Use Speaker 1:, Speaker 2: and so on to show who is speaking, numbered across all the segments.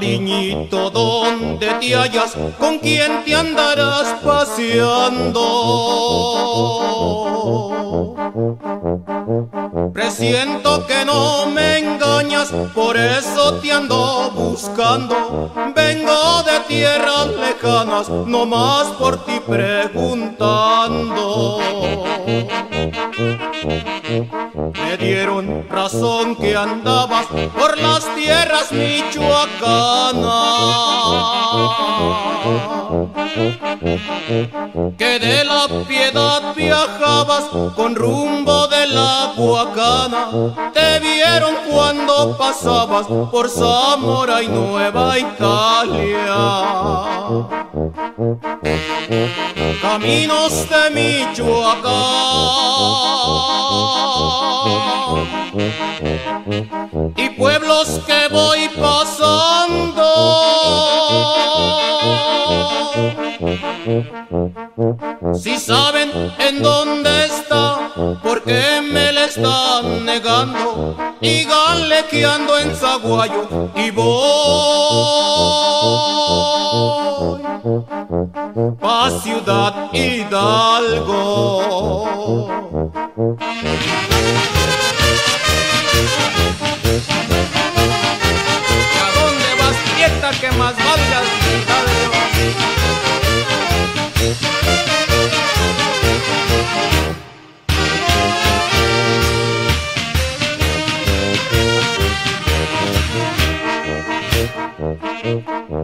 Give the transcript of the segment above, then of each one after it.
Speaker 1: Cariñito, ¿dónde te hallas? ¿Con quién te andarás paseando? Presiento que no me engañas, por eso te ando buscando. Vengo de tierras lejanas, no más por ti preguntando. Me dieron razón que andabas por las tierras michoacanas. Que de la piedad viajabas con rumbo de la Huacana. Te vieron cuando pasabas por Zamora y Nueva Italia. Caminos de Michoacán y pueblos que voy pasando. Si saben en dónde está, ¿por qué me le están negando? Díganle que en Zaguayo y voy pa' Ciudad Hidalgo. ¿Y a dónde vas, quieta que más valgas?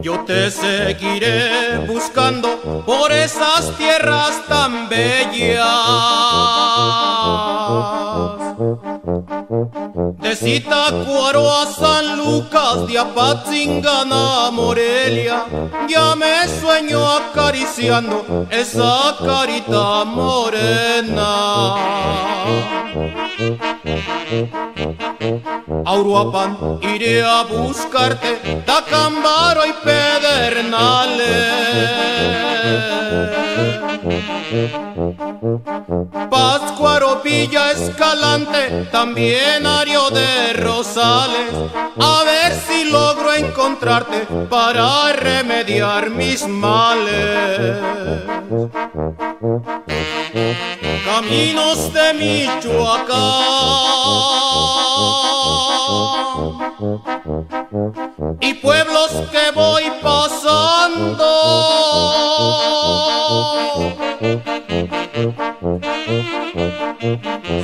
Speaker 1: Yo te seguiré buscando por esas tierras tan bellas. De Zitácuaro a San Lucas, de Apatzingana a Morelia, ya me sueño acariciando esa carita morena. A Uruapan iré a buscarte, Tacambaro y Pedernales. Páscuaro, Villa Escalante, también Ario de Rosales. A ver si logro encontrarte para remediar mis males. Caminos de Michoacán y pueblos que voy pasando.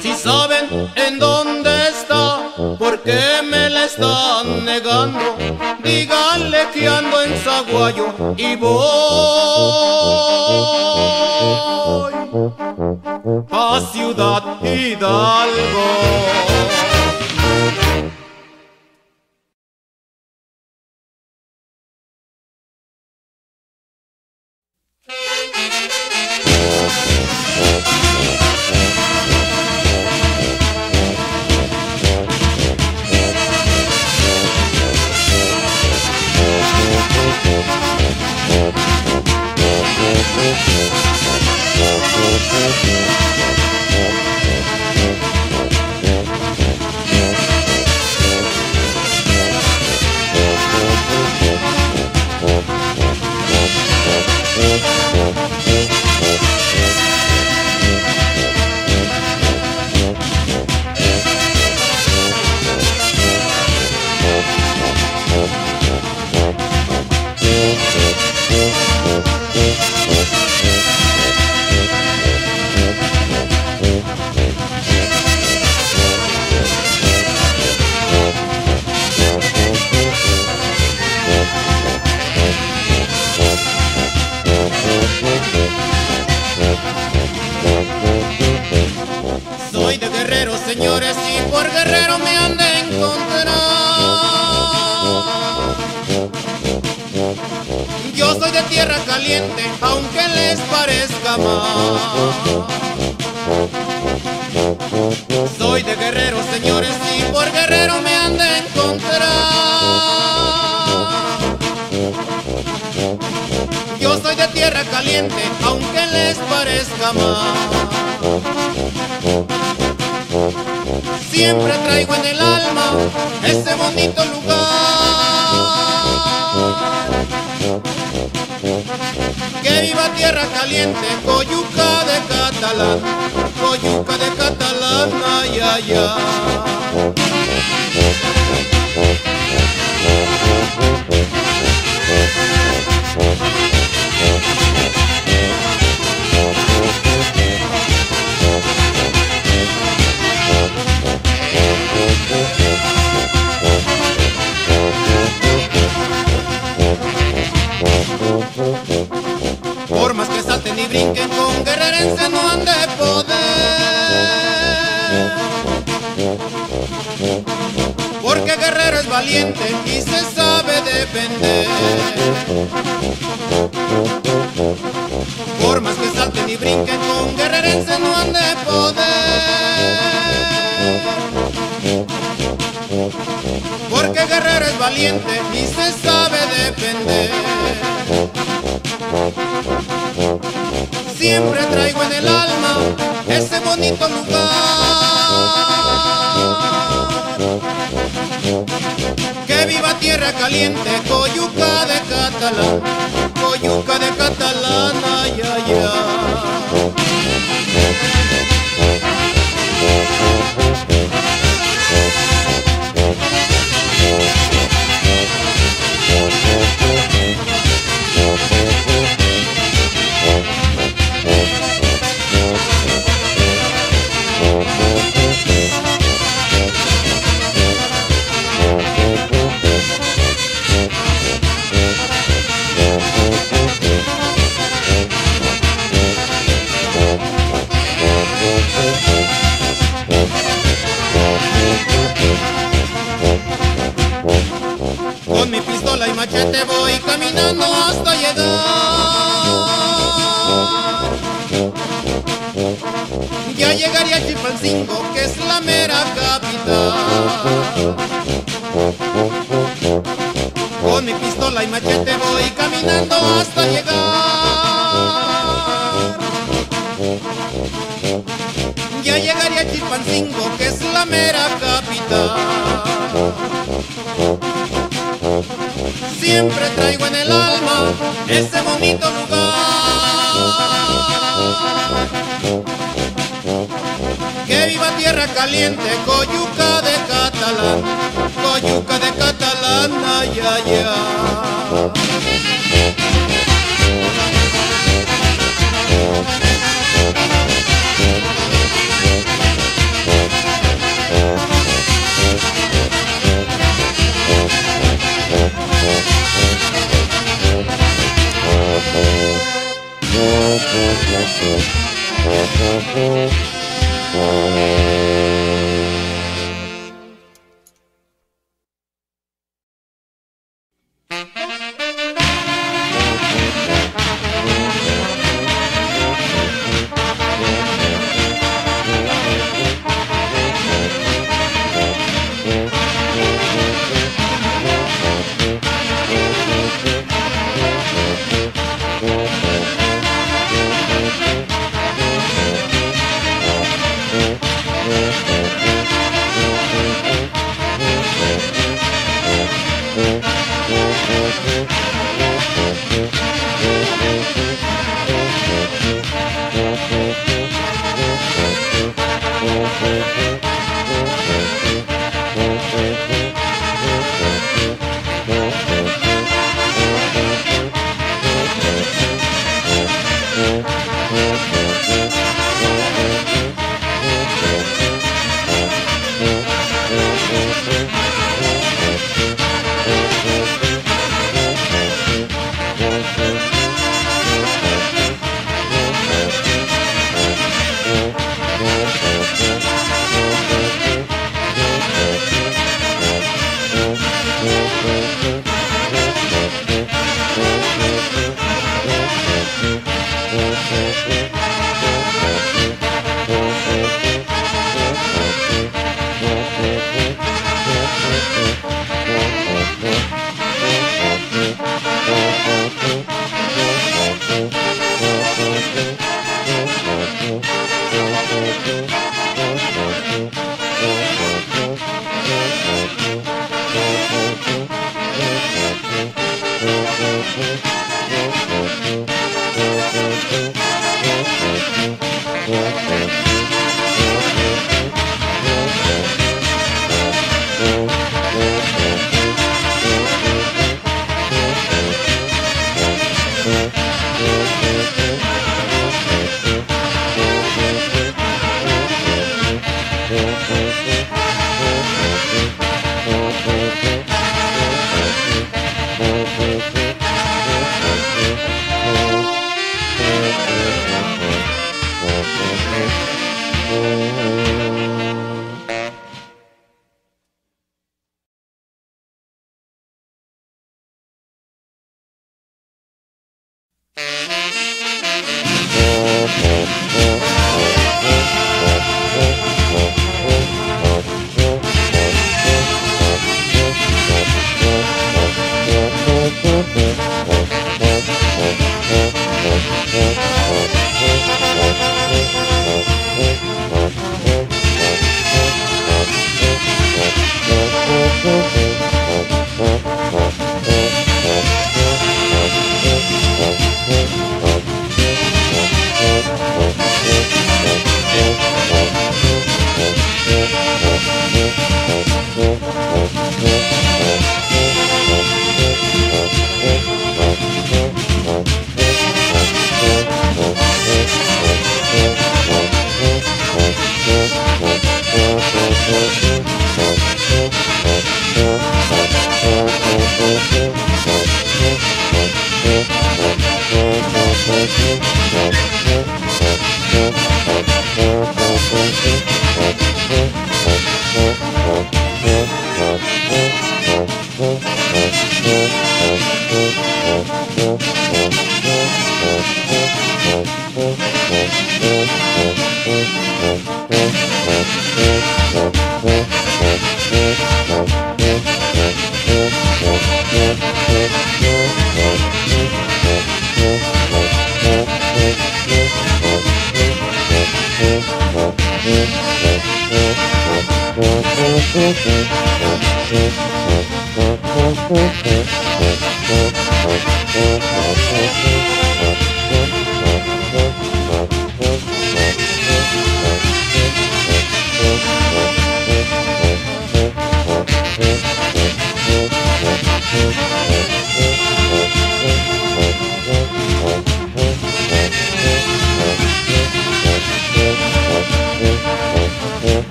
Speaker 1: Si saben en dónde está, ¿por qué me la están negando? Díganle que ando en Zaguayo y voy a Ciudad Hidalgo. Soy de aunque les parezca mal. Soy de guerrero, señores, y por guerrero me han de encontrar. Yo soy de tierra caliente, aunque les parezca mal. Siempre traigo en el alma ese bonito lugar tierra caliente, coyuca de catalán, coyuca de catalán, ay, ay, ay. Brinquen con guerrerense no han de poder. Porque guerrero es valiente y se sabe defender. Por más que salten y brinquen con guerrerense no han de poder. Porque guerrero es valiente y se sabe defender. Siempre traigo en el alma ese bonito lugar. Que viva tierra caliente, coyuca de catalán, coyuca de catalán, ay, ay, Con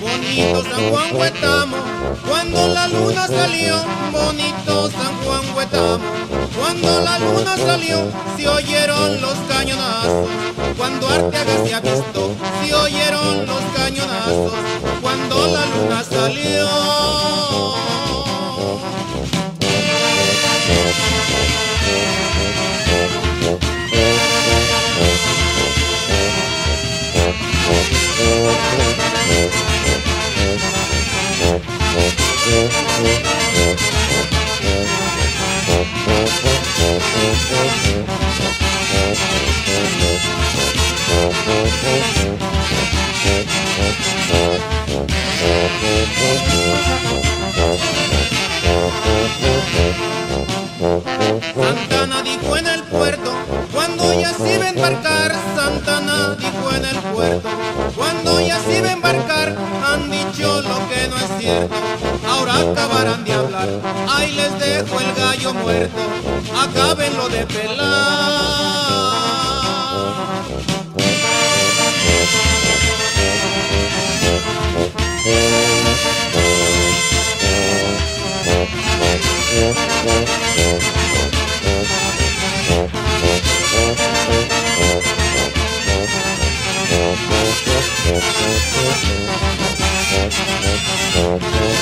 Speaker 1: Bonito San Juan Huetamo, cuando la luna salió, bonito San Juan Huetamo cuando la luna salió, se oyeron los cañonazos. Cuando Arteaga se avistó, se oyeron los cañonazos. Cuando la luna salió. acabarán de hablar. Ahí les dejo el gallo muerto, acábenlo de pelar.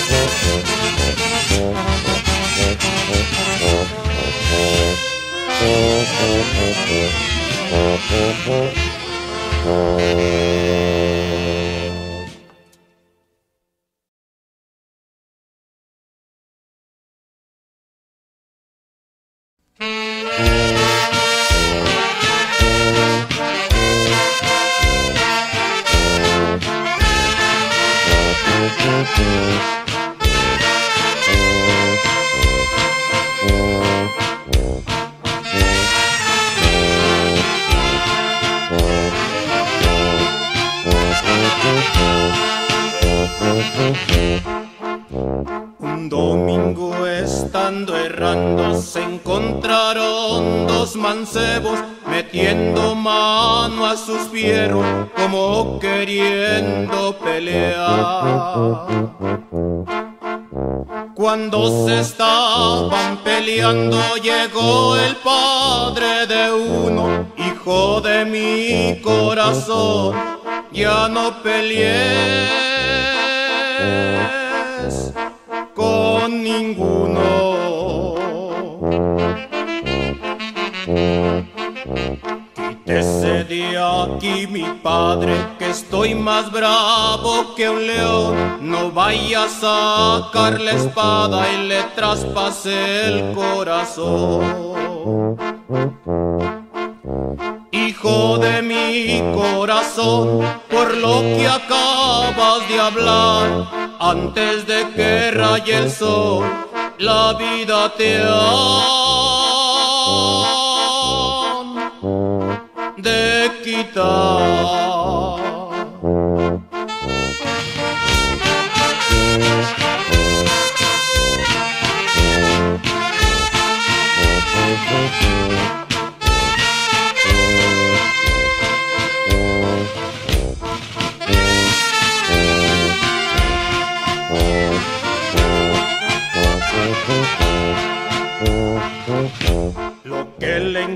Speaker 1: Thank you. Thank you. Como queriendo pelear. Cuando se estaban peleando llegó el padre de uno, hijo de mi corazón, ya no pelees con ninguno. Aquí mi padre, que estoy más bravo que un león, no vaya a sacar la espada y le traspase el corazón. Hijo de mi corazón, por lo que acabas de hablar, antes de que raye el sol, la vida te ha de quitar.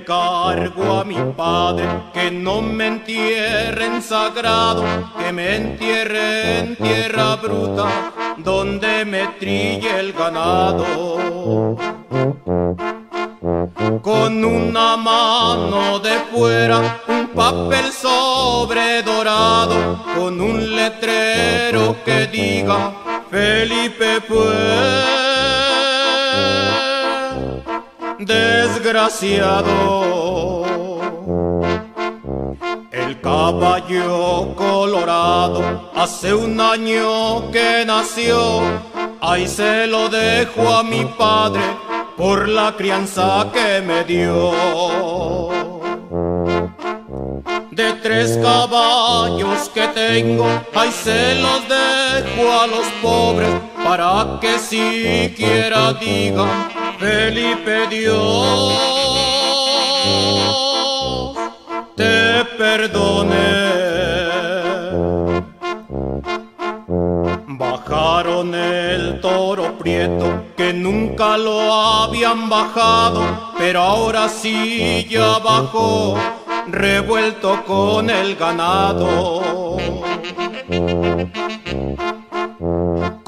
Speaker 1: Encargo a mi padre que no me entierre en sagrado, que me entierre en tierra bruta, donde me trille el ganado. Con una mano de fuera, un papel sobre dorado, con un letrero que diga Felipe pues desgraciado. El caballo colorado hace un año que nació, ahí se lo dejo a mi padre por la crianza que me dio. De tres caballos que tengo, ahí se los dejo a los pobres para que siquiera digan Felipe Dios te perdone. Bajaron el toro prieto que nunca lo habían bajado, pero ahora sí ya bajó, revuelto con el ganado.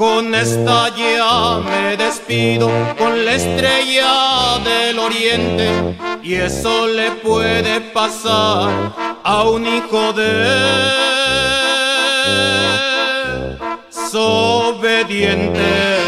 Speaker 1: Con esta ya me despido con la estrella del oriente y eso le puede pasar a un hijo de desobediente.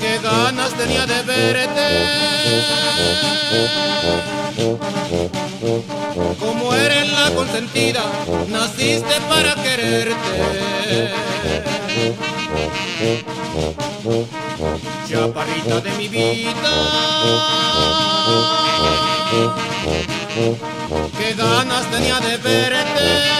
Speaker 1: Qué ganas tenía de verte, como eres la consentida, naciste para quererte. Chaparrita de mi vida qué ganas tenía de verte.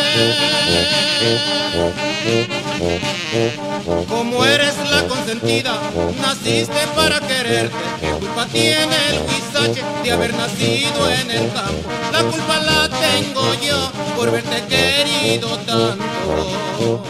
Speaker 1: Como eres la consentida, naciste para quererte. ¿Qué culpa tiene el huizache de haber nacido en el campo? La culpa la tengo yo por verte querido tanto.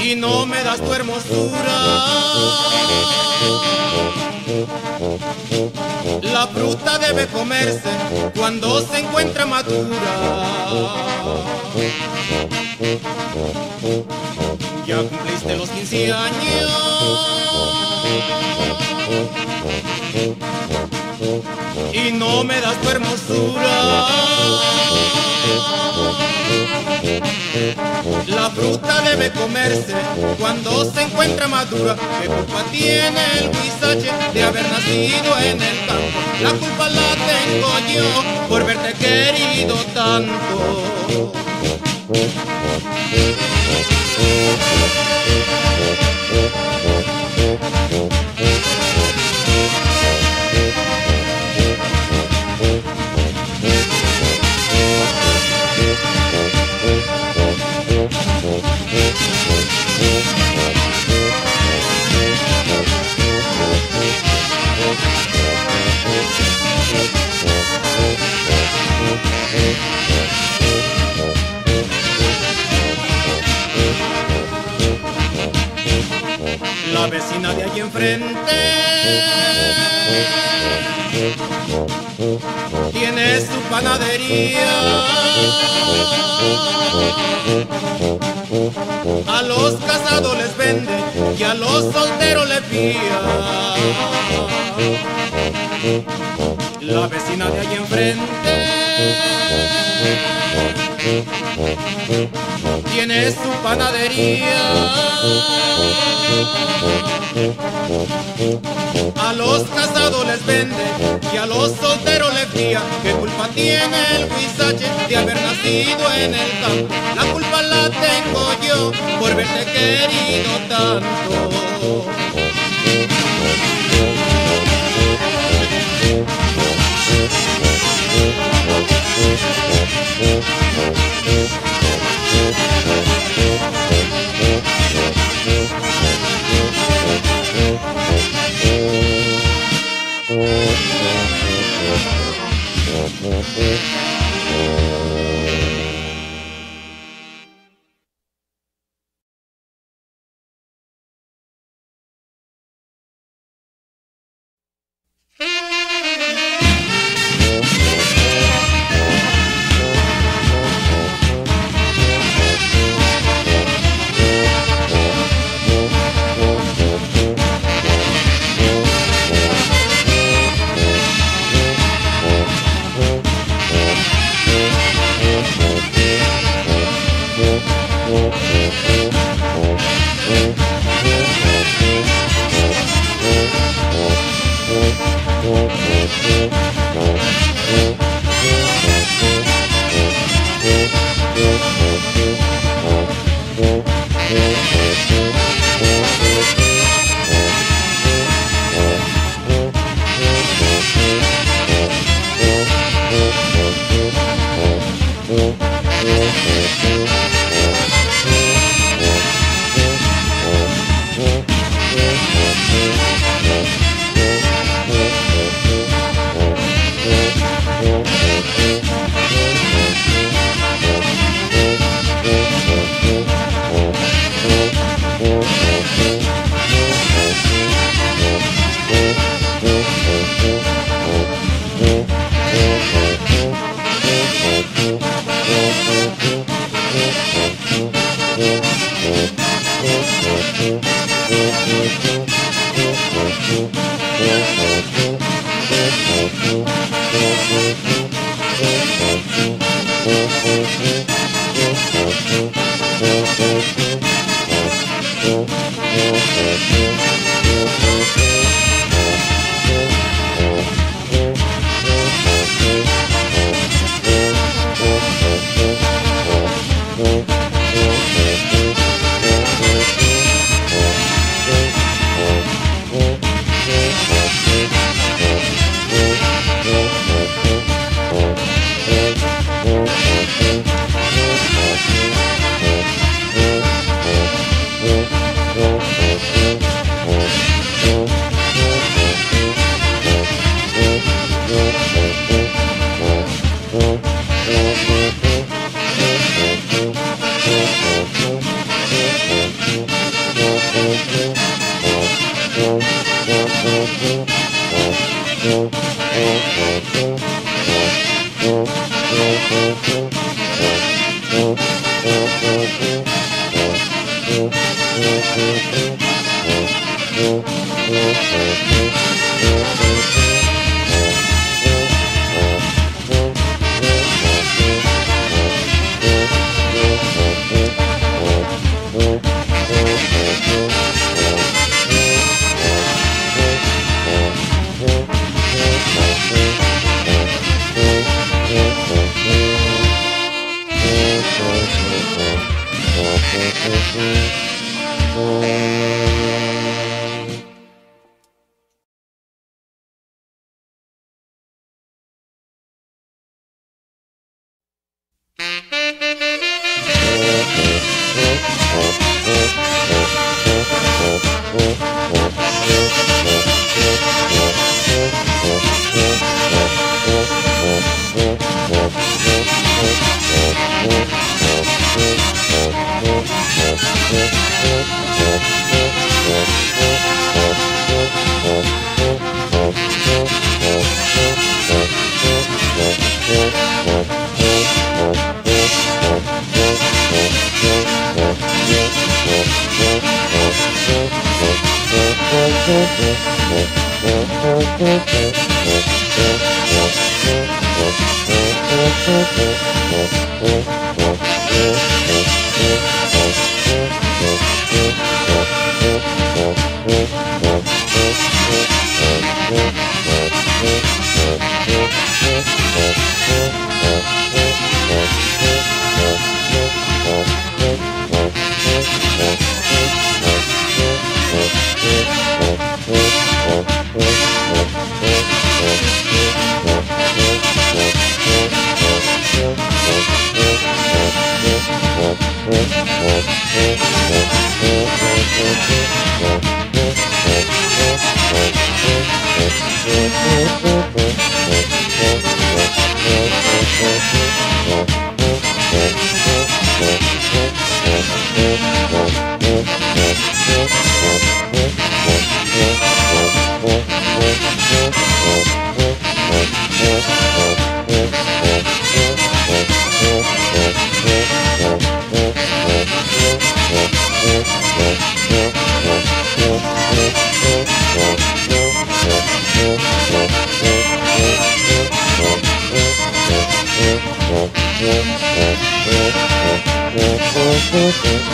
Speaker 1: Y no me das tu hermosura. La fruta debe comerse cuando se encuentra madura. Ya cumpliste los 15 años y no me das tu hermosura. La fruta debe comerse cuando se encuentra madura. ¿Qué culpa tiene el huizache de haber nacido en el campo? La culpa la tengo yo por verte querido tanto. La vecina de allí enfrente tiene su panadería. A los casados les vende y a los solteros les fía. La vecina de allí enfrente tiene su panadería. A los casados les vende y a los solteros les guía. ¿Qué culpa tiene el huizache de haber nacido en el campo? La culpa la tengo yo por verte querido tanto.
Speaker 2: Mm-hmm. Thank you.
Speaker 1: Música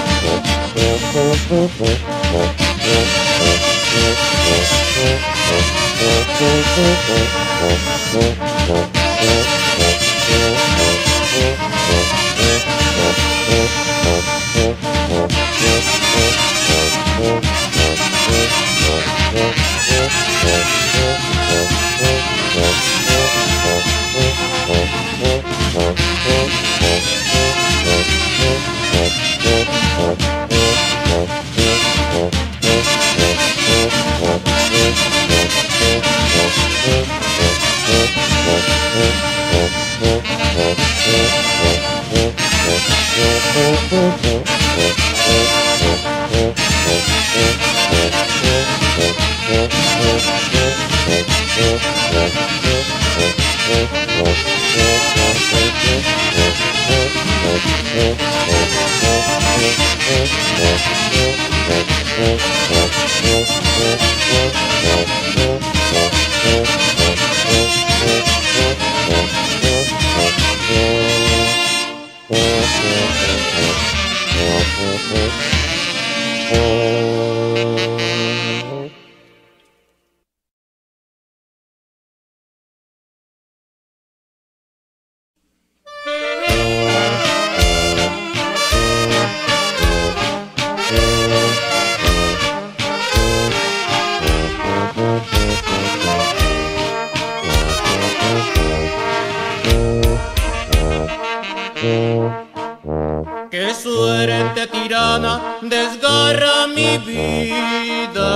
Speaker 1: mañana desgarra mi vida.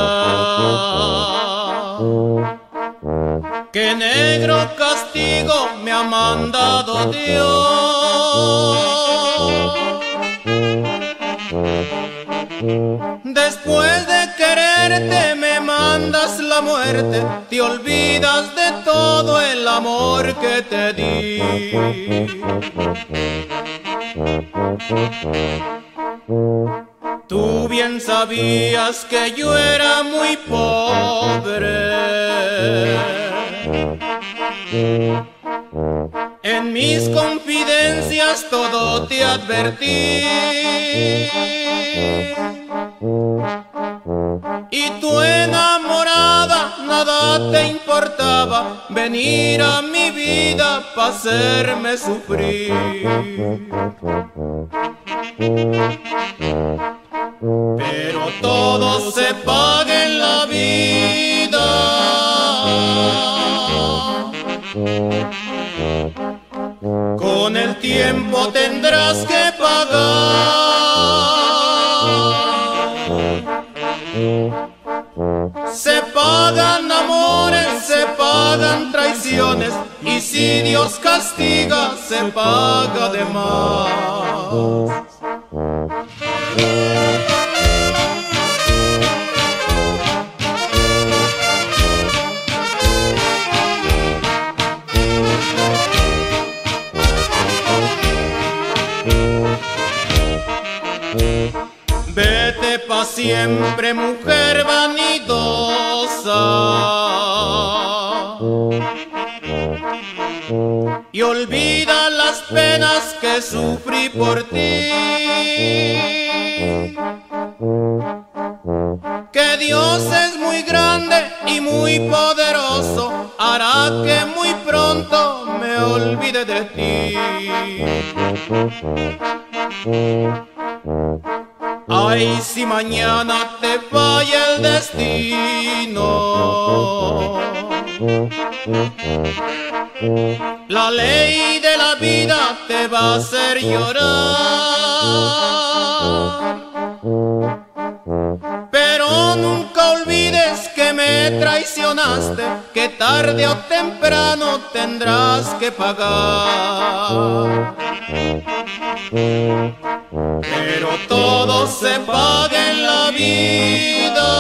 Speaker 1: Qué negro castigo me ha mandado Dios. Después de quererte me mandas la muerte, te olvidas de todo el amor que te di. Tú bien sabías que yo era muy pobre. En mis confidencias todo te advertí. Y tu enamorada nada te importaba venir a mi vida para hacerme sufrir. Pero todo se paga en la vida. Con el tiempo tendrás que pagar. Pagan amores, se pagan traiciones, y si Dios castiga, se paga de más. Vete pa' siempre, mujer vanidosa. Y olvida las penas que sufrí por ti. Que Dios es muy grande y muy poderoso, hará que muy pronto me olvide de ti. Ay, si mañana te falla el destino. La ley de la vida te va a hacer llorar. Pero nunca olvides que me traicionaste, que tarde o temprano tendrás que pagar. Pero todo se paga en la vida.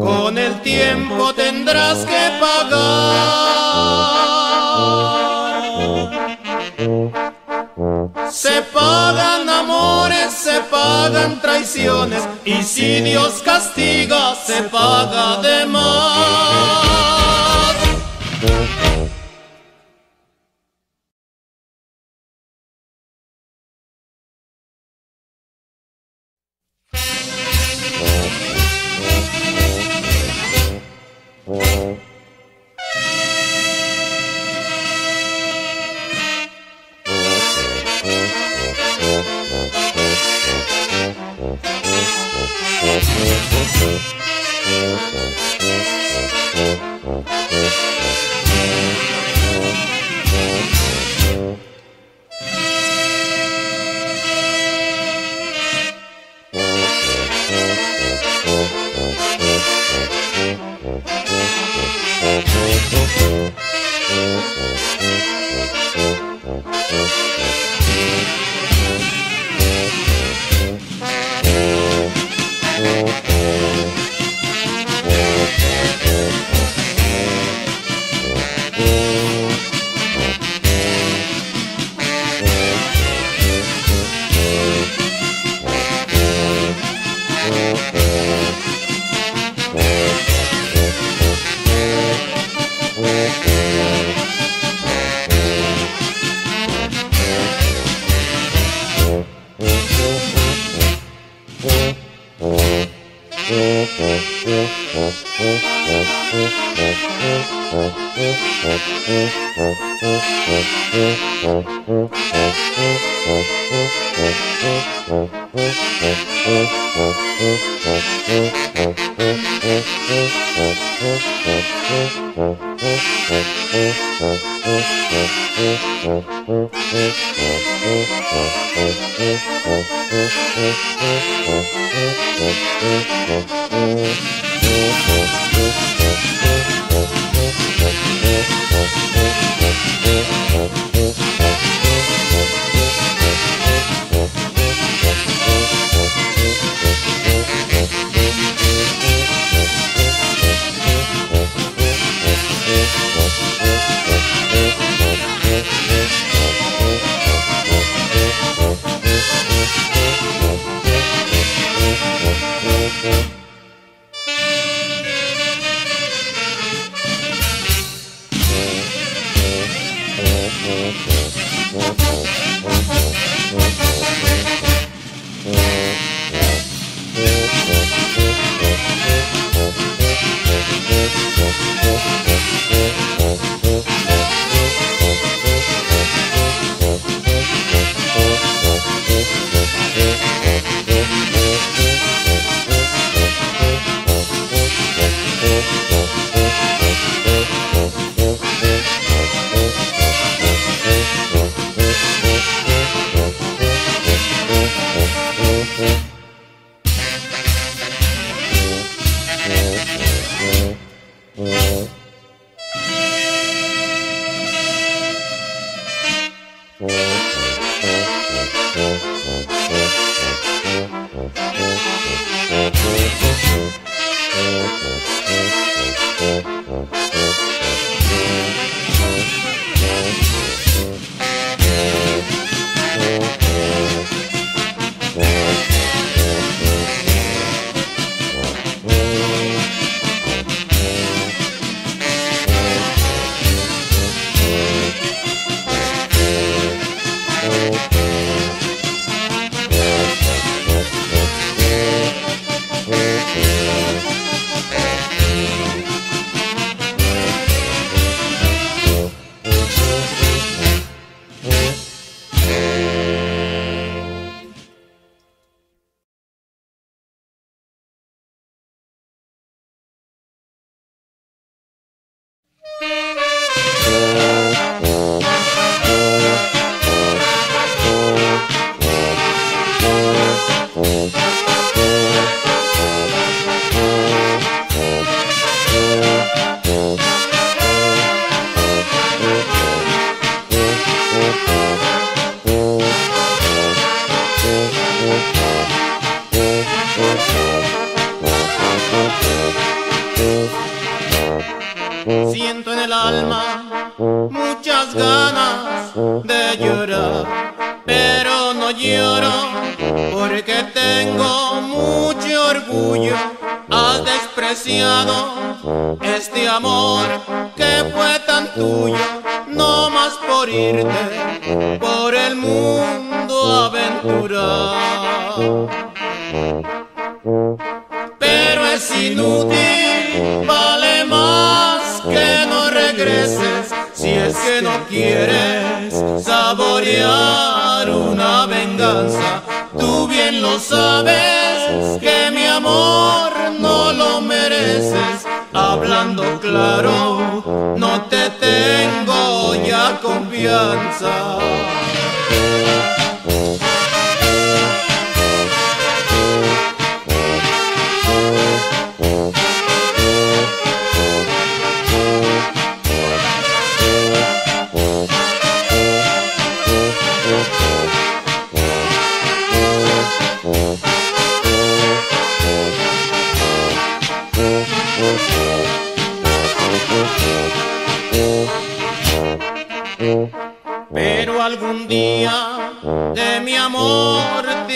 Speaker 1: Con el tiempo tendrás que pagar. Se pagan amores, se pagan traiciones, y si Dios castiga, se paga de más. Música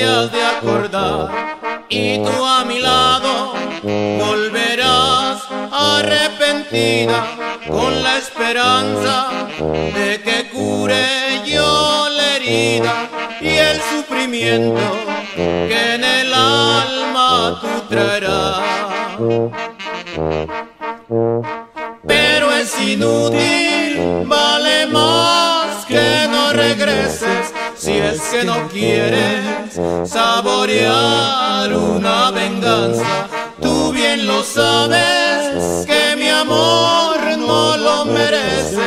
Speaker 1: de acordar y tú a mi lado volverás arrepentida con la esperanza de que cure yo la herida y el sufrimiento que en el alma tú traerás. Pero es inútil, vale más que no quieres saborear una venganza, tú bien lo sabes que mi amor no lo mereces.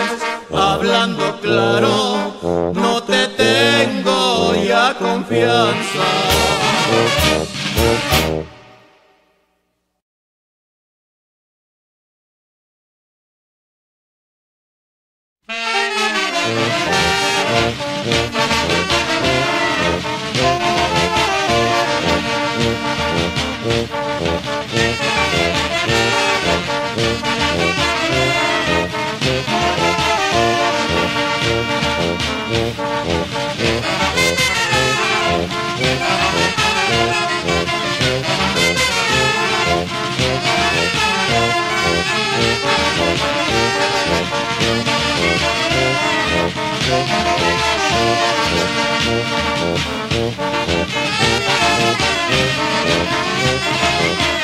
Speaker 1: Hablando claro, no te tengo ya confianza.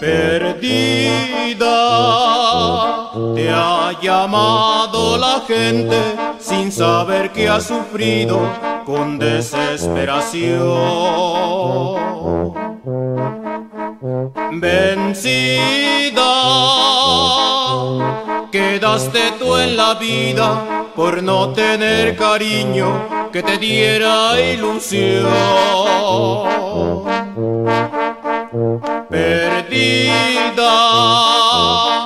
Speaker 1: Perdida, te ha llamado la gente saber que ha sufrido con desesperación. Vencida, quedaste tú en la vida por no tener cariño que te diera ilusión perdida,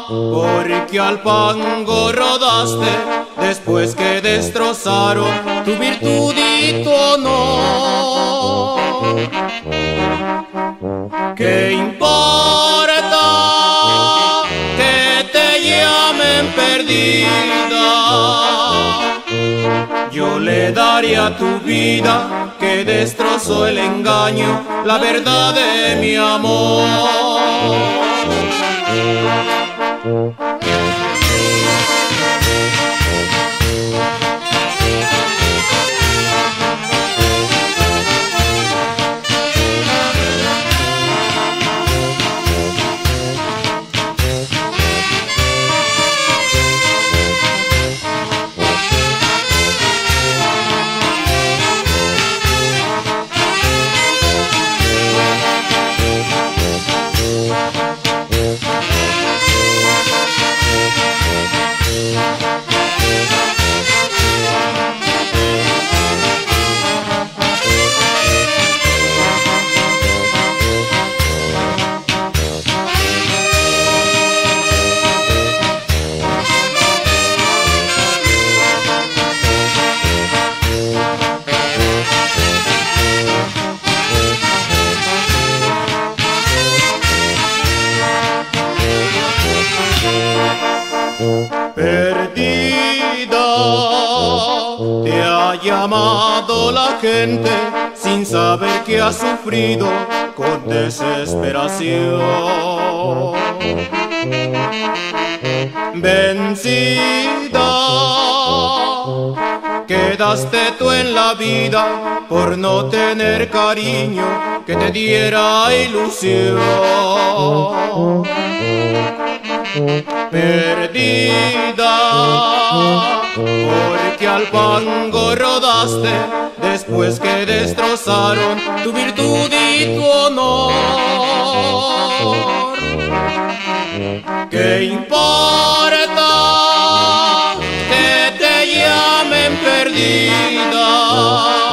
Speaker 1: porque al pango rodaste después que destrozaron tu virtud y tu honor. ¿Qué importa que te llamen perdida? Yo le daría tu vida que destrozó el engaño, la verdad de mi amor. Llamado la gente sin saber que has sufrido con desesperación. Vencida, quedaste tú en la vida por no tener cariño que te diera ilusión perdida, porque al pango rodaste después que destrozaron tu virtud y tu honor. ¿Qué importa que te llamen perdida?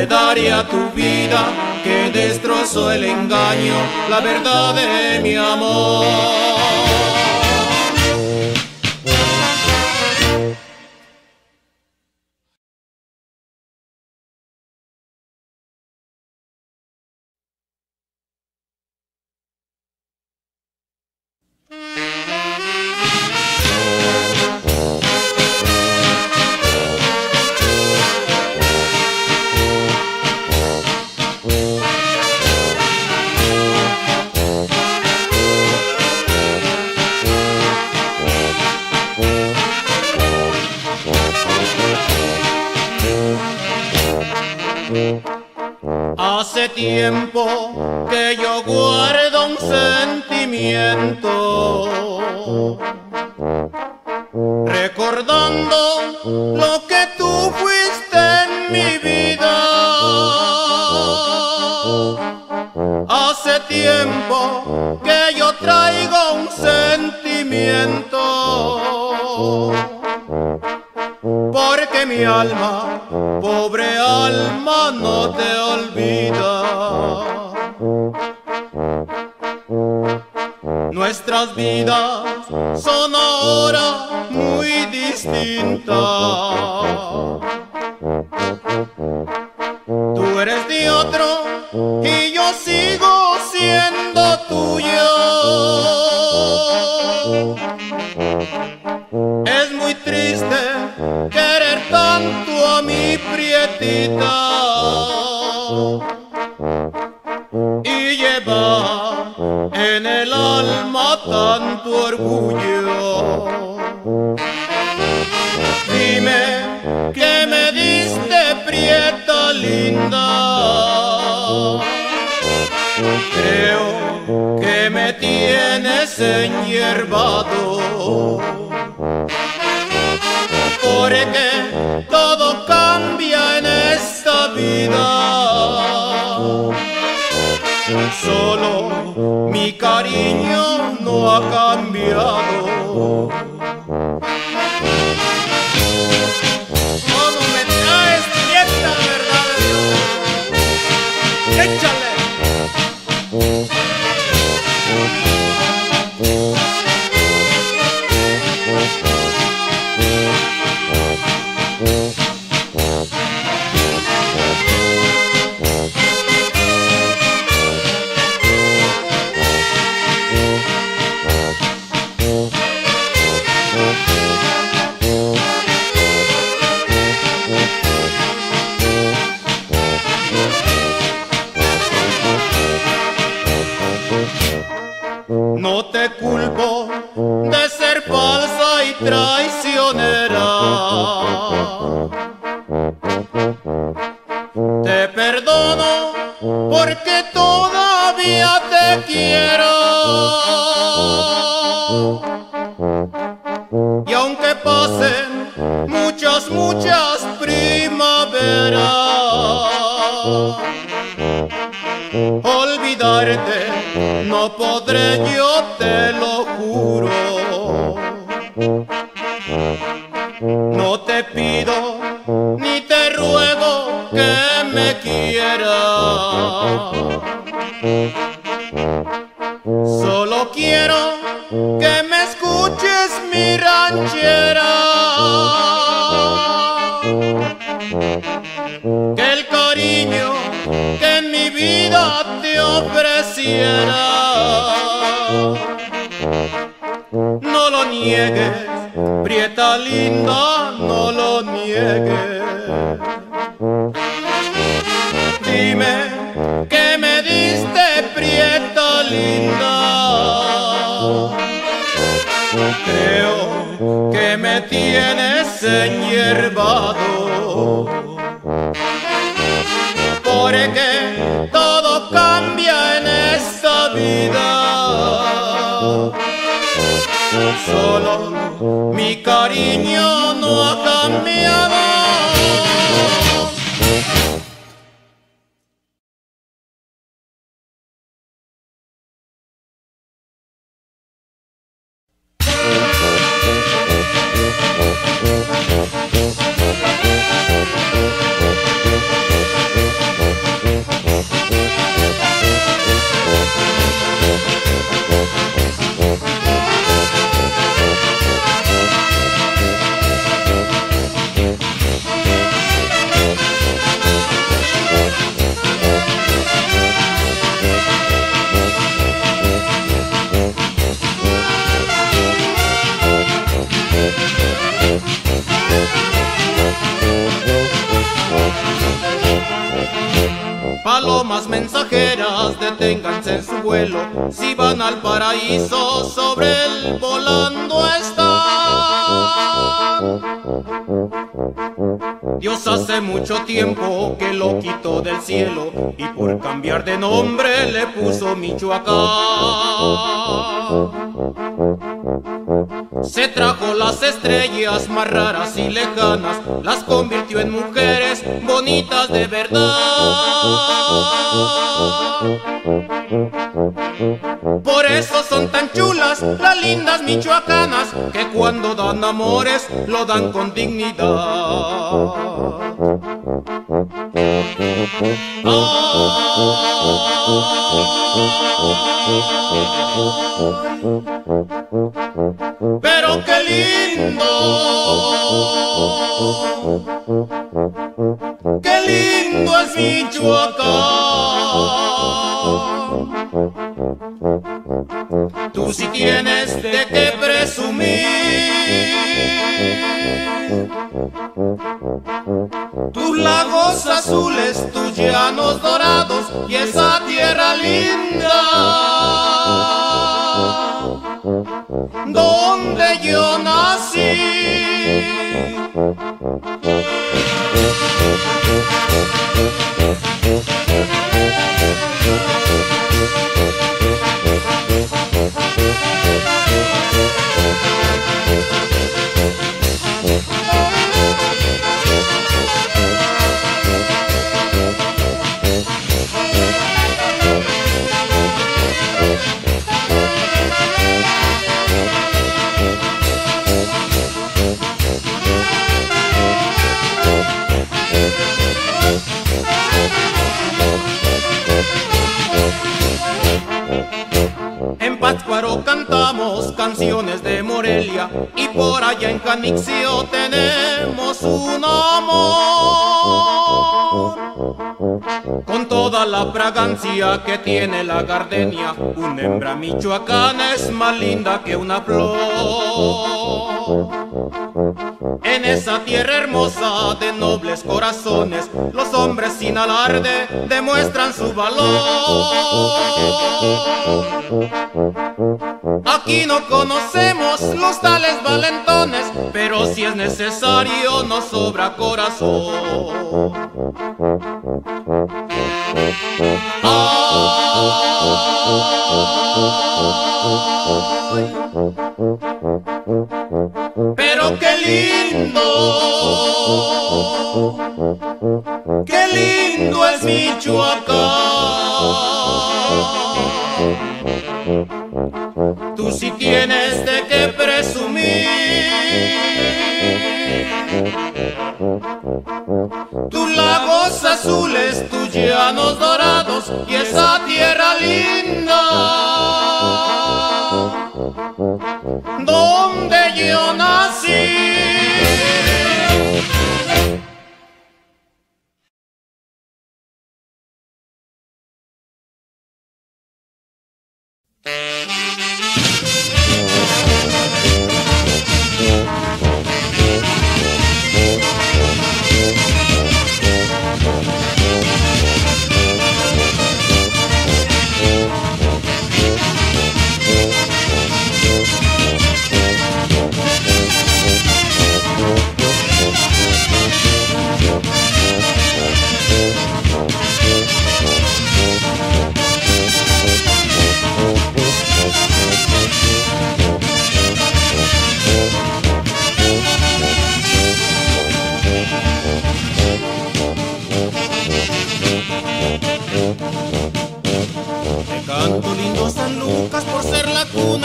Speaker 1: Le daría tu vida que destrozó el engaño, la verdad de mi amor. Hace tiempo que yo guardo un sentimiento, recordando lo que tú fuiste en mi vida. Hace tiempo que yo traigo un sentimiento, porque mi alma, pobre alma, no te olvida. Nuestras vidas son ahora muy distintas. cariño no ha cambiado. olvidarte no podré, yo te lo juro. No te pido ni te ruego que me quieras. Tiempo que lo quitó del cielo y por cambiar de nombre le puso Michoacán. Se trajo las estrellas más raras y lejanas, las convirtió en mujeres bonitas de verdad. Por eso son tan chulas las lindas michoacanas que cuando dan amores lo dan con dignidad. Pero qué lindo, qué lindo es Michoacán. Tú si tienes de qué presumir. Tus lagos azules, tus llanos dorados y esa tierra linda donde yo nací. Y por allá en Canixio tenemos un amor. La fragancia que tiene la gardenia, una hembra michoacana es más linda que una flor. En esa tierra hermosa de nobles corazones, los hombres sin alarde demuestran su valor. Aquí no conocemos los tales valentones, pero si es necesario nos sobra corazón. Pero qué lindo, qué lindo es Michoacán. Tú si tienes de qué presumir. Tus lagos azules, tus llanos dorados y esa tierra linda donde yo nací. Te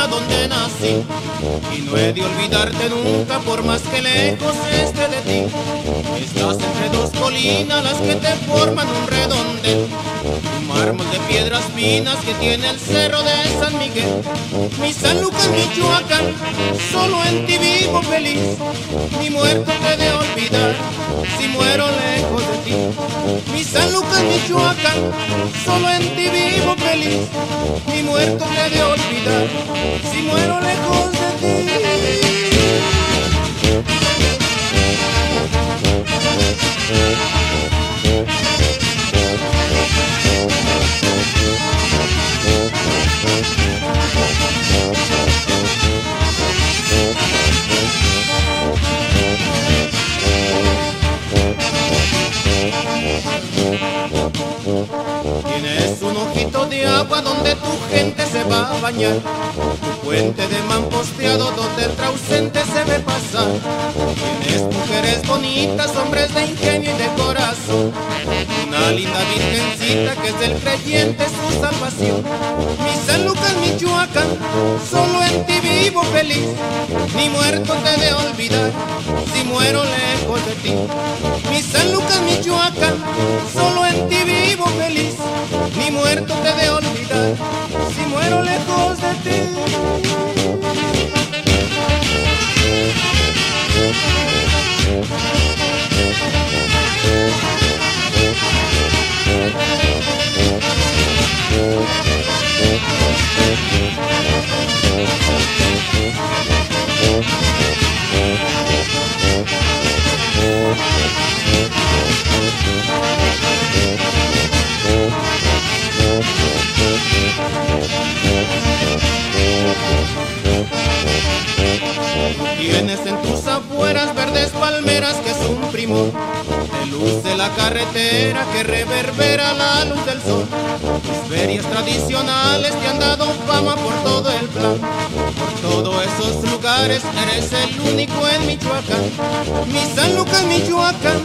Speaker 1: donde nací. Y no he de olvidarte nunca por más que lejos esté de ti. Estás entre dos colinas las que te forman un redondel Un mármol de piedras finas que tiene el cerro de San Miguel. Mi San Lucas, Michoacán, solo en ti vivo feliz. Mi muerto te de olvidar si muero lejos de ti. Mi San Lucas, Michoacán, solo en ti vivo feliz. Mi muerto te de olvidar si muero lejos de vivo que reverbera la luz del sol. Tus ferias tradicionales te han dado fama por todo el plan. Por todos esos lugares eres el único en Michoacán. Mi San Lucas, Michoacán,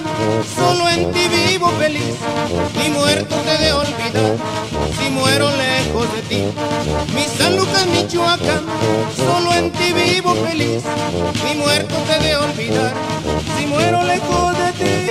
Speaker 1: solo en ti vivo feliz. Ni muerto te de olvidar, si muero lejos de ti. Mi San Lucas, Michoacán, solo en ti vivo feliz. Ni muerto te de olvidar, si muero lejos de ti.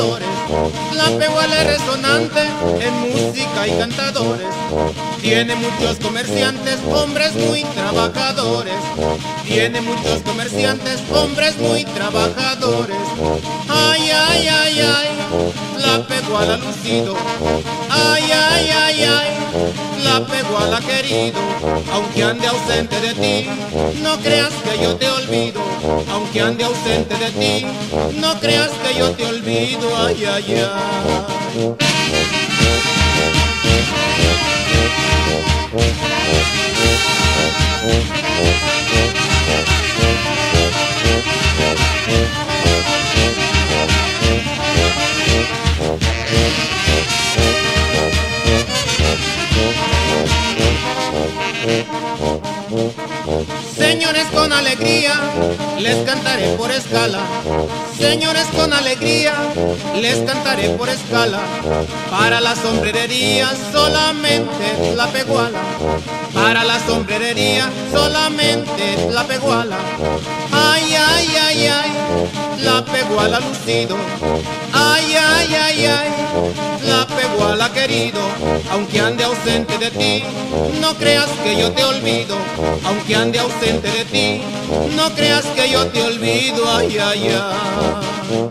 Speaker 1: La peguala es resonante en música y cantadores. Tiene muchos comerciantes, hombres muy trabajadores. Tiene muchos comerciantes, hombres muy trabajadores. Ay, ay, ay, ay, la peguala lucido. Ay, ay, ay, ay, la peguala querido. Aunque ande ausente de ti, no creas que yo te olvido. Aunque ande ausente de ti, no creas que yo te olvido. Ay, ay, ay. Señores con alegría, les cantaré por escala. Señores con alegría, les cantaré por escala. Para la sombrerería solamente la peguala. Para la sombrerería solamente la peguala. Ay, ay, ay, ay, la peguala lucido. Ay, ay, ay, ay, la peguala querido. Aunque ande ausente de ti, no creas que yo te olvido. Aunque ande ausente de ti, no creas que yo te olvido. Ay, ay, ay.